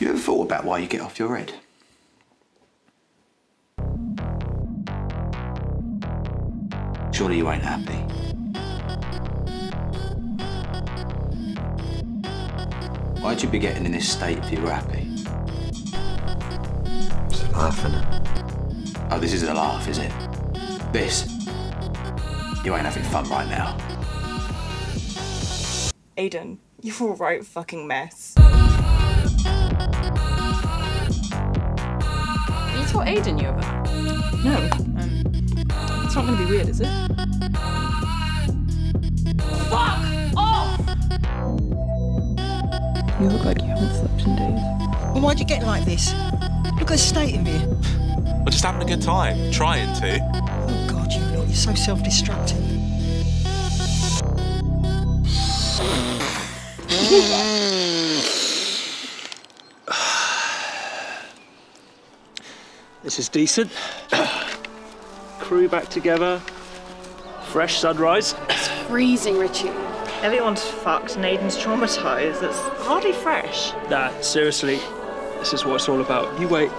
You ever thought about why you get off your head? Surely you ain't happy. Why'd you be getting in this state if you were happy? It's a laugh, innit? Oh, this isn't a laugh, is it? This? You ain't having fun right now. Aiden, you're a right fucking mess. You told Aiden you about? No, um, it's not gonna be weird, is it? Fuck off! You look like you haven't slept in days. Well, why'd you get like this? Look at the state of you. We're just having a good time, trying to. Oh, God, you lot, you're so self-destructive. This is decent. Crew back together. Fresh sunrise. It's freezing, Richie. Everyone's fucked and Aiden's traumatised. It's hardly fresh. Nah, seriously, this is what it's all about. You wait